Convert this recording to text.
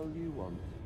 hell you want?